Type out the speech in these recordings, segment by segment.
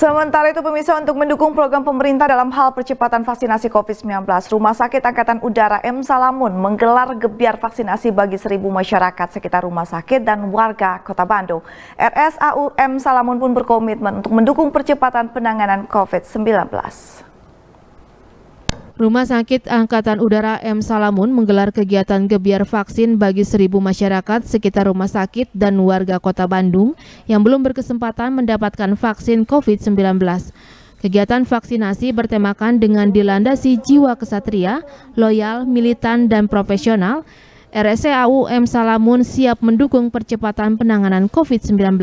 Sementara itu pemirsa untuk mendukung program pemerintah dalam hal percepatan vaksinasi COVID-19, Rumah Sakit Angkatan Udara M. Salamun menggelar gebiar vaksinasi bagi seribu masyarakat sekitar rumah sakit dan warga kota Bandung. RSAU M. Salamun pun berkomitmen untuk mendukung percepatan penanganan COVID-19. Rumah Sakit Angkatan Udara M. Salamun menggelar kegiatan gebiar vaksin bagi seribu masyarakat sekitar rumah sakit dan warga kota Bandung yang belum berkesempatan mendapatkan vaksin COVID-19. Kegiatan vaksinasi bertemakan dengan dilandasi jiwa kesatria, loyal, militan, dan profesional. RSCAU M. Salamun siap mendukung percepatan penanganan COVID-19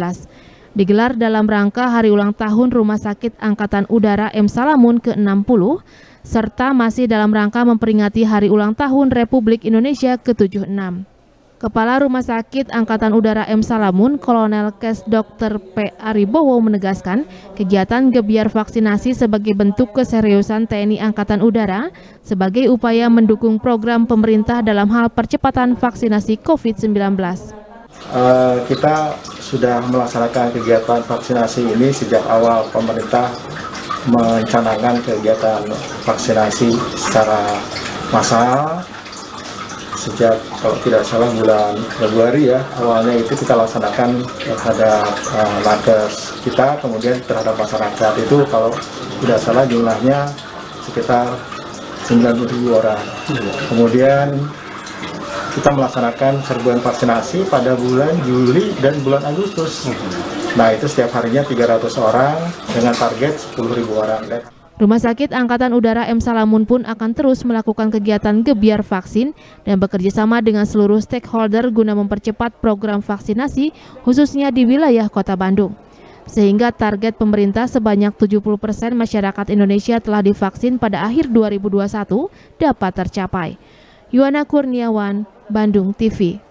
digelar dalam rangka hari ulang tahun Rumah Sakit Angkatan Udara M. Salamun ke-60 serta masih dalam rangka memperingati Hari Ulang Tahun Republik Indonesia ke-76. Kepala Rumah Sakit Angkatan Udara M. Salamun, Kolonel Kes Dr. P. Aribowo menegaskan, kegiatan gebiar vaksinasi sebagai bentuk keseriusan TNI Angkatan Udara sebagai upaya mendukung program pemerintah dalam hal percepatan vaksinasi COVID-19. Uh, eh, kita sudah melaksanakan kegiatan vaksinasi ini sejak awal pemerintah mencanangkan kegiatan vaksinasi secara massal. Sejak kalau tidak salah bulan Februari ya awalnya itu kita laksanakan terhadap uh, nakes kita kemudian terhadap masyarakat. Itu kalau tidak salah jumlahnya sekitar 90.000 orang. Kemudian kita melaksanakan serbuan vaksinasi pada bulan Juli dan bulan Agustus Nah itu setiap harinya 300 orang dengan target 10.000 orang. Rumah Sakit Angkatan Udara M. Salamun pun akan terus melakukan kegiatan gebiar vaksin dan bekerja sama dengan seluruh stakeholder guna mempercepat program vaksinasi khususnya di wilayah Kota Bandung. Sehingga target pemerintah sebanyak 70% persen masyarakat Indonesia telah divaksin pada akhir 2021 dapat tercapai. Yuana Kurniawan, Bandung TV.